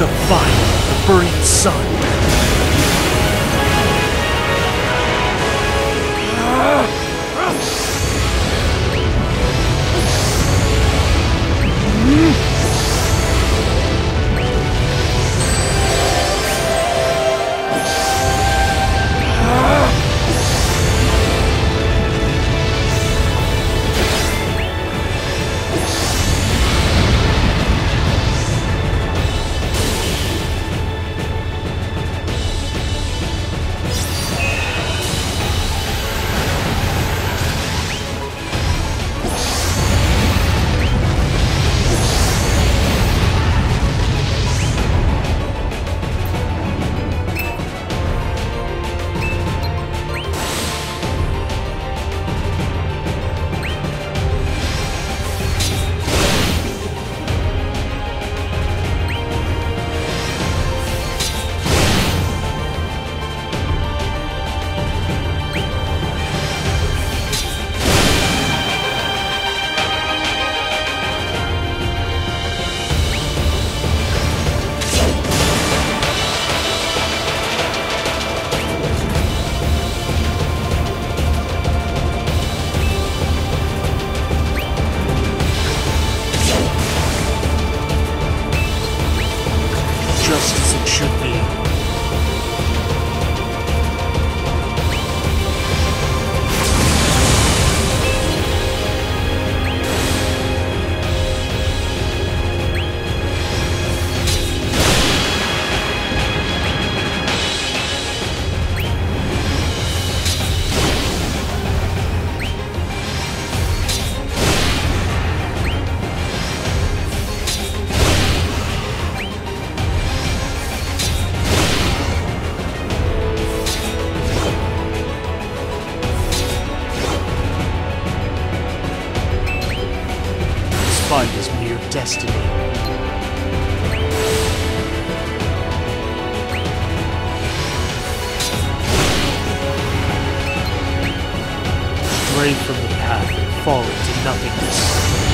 the fire, the burning sun, Fight is mere destiny. Stray from the path and into nothingness.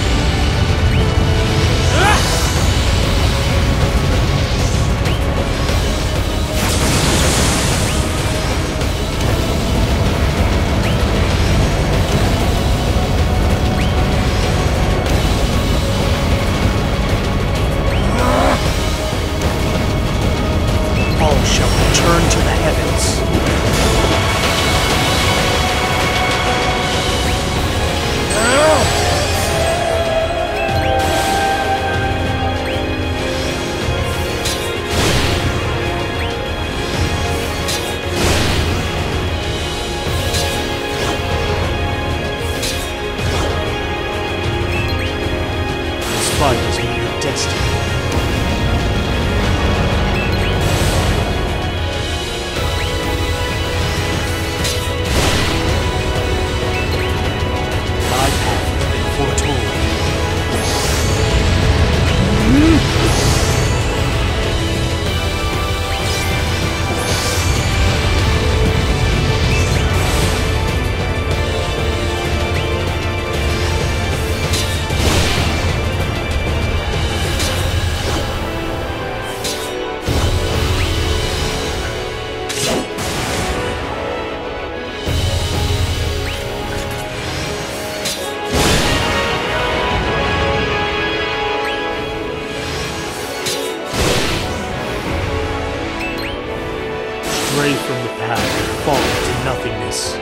Nothingness.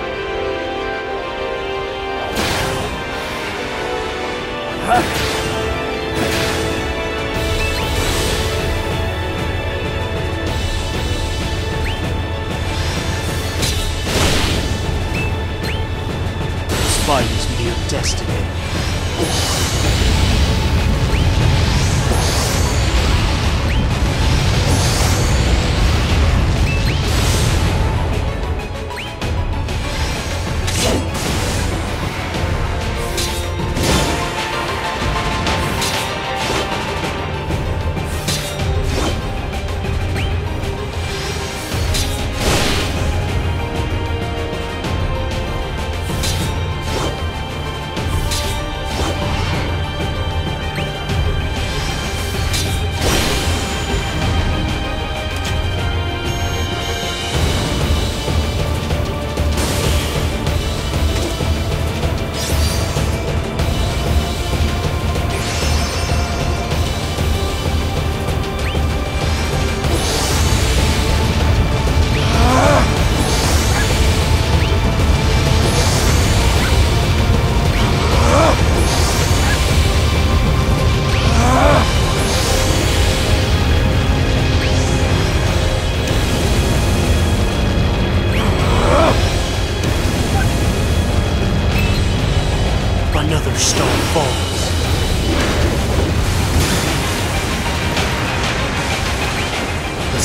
This fight is mere destiny.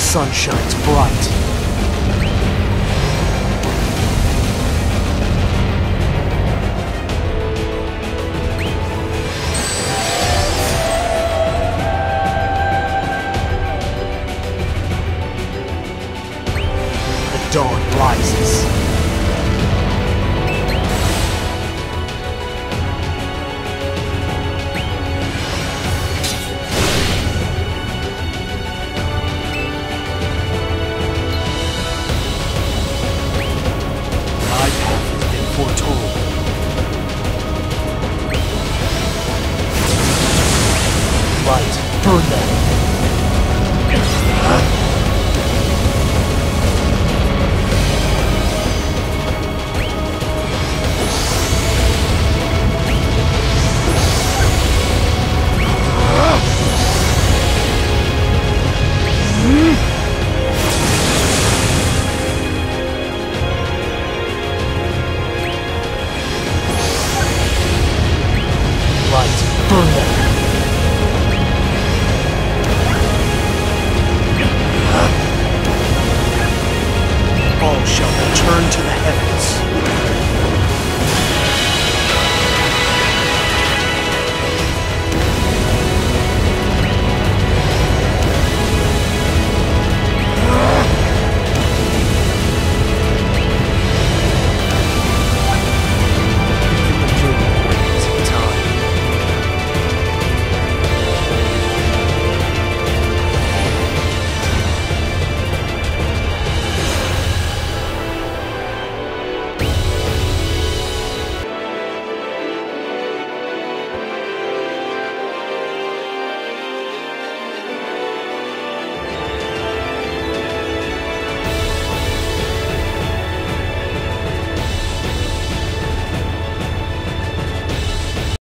Sun shines bright. The dawn rises. toda.